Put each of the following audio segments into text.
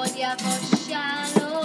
odiavo shalom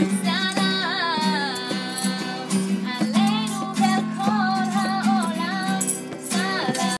Mm-hmm.